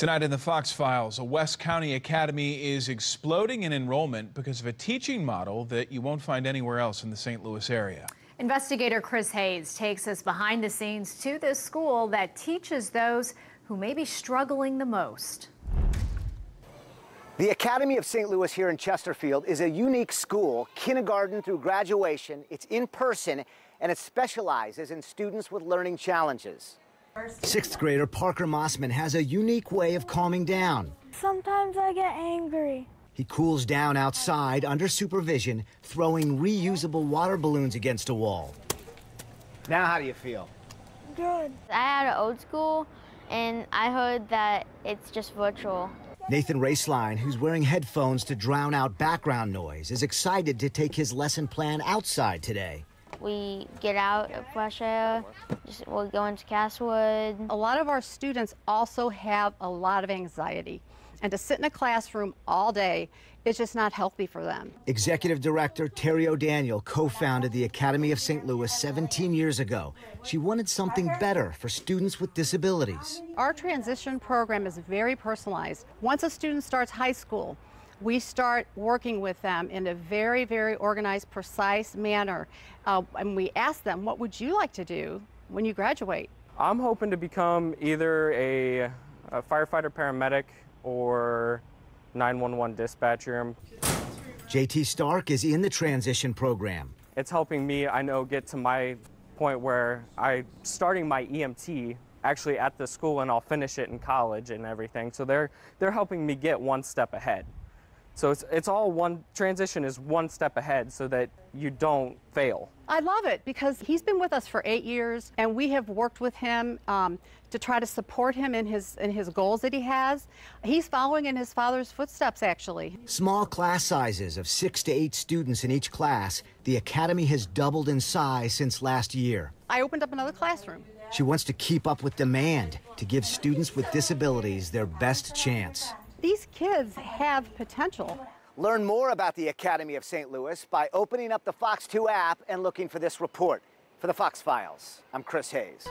Tonight in the Fox Files, a West County Academy is exploding in enrollment because of a teaching model that you won't find anywhere else in the St. Louis area. Investigator Chris Hayes takes us behind the scenes to this school that teaches those who may be struggling the most. The Academy of St. Louis here in Chesterfield is a unique school, kindergarten through graduation. It's in person and it specializes in students with learning challenges. Sixth grader Parker Mossman has a unique way of calming down. Sometimes I get angry. He cools down outside under supervision, throwing reusable water balloons against a wall. Now, how do you feel? Good. I had an old school, and I heard that it's just virtual. Nathan Raceline, who's wearing headphones to drown out background noise, is excited to take his lesson plan outside today. We get out of fresh air, just, we'll go into Castlewood. A lot of our students also have a lot of anxiety. And to sit in a classroom all day is just not healthy for them. Executive Director Terry O'Daniel co-founded the Academy of St. Louis 17 years ago. She wanted something better for students with disabilities. Our transition program is very personalized. Once a student starts high school, we start working with them in a very, very organized, precise manner. Uh, and we ask them, what would you like to do when you graduate? I'm hoping to become either a, a firefighter paramedic or 911 dispatcher. JT Stark is in the transition program. It's helping me, I know, get to my point where I'm starting my EMT actually at the school and I'll finish it in college and everything. So they're they're helping me get one step ahead. So it's, it's all one, transition is one step ahead so that you don't fail. I love it because he's been with us for eight years and we have worked with him um, to try to support him in his, in his goals that he has. He's following in his father's footsteps, actually. Small class sizes of six to eight students in each class, the Academy has doubled in size since last year. I opened up another classroom. She wants to keep up with demand to give students with disabilities their best chance. These kids have potential. Learn more about the Academy of St. Louis by opening up the Fox 2 app and looking for this report. For the Fox Files, I'm Chris Hayes.